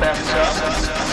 best up.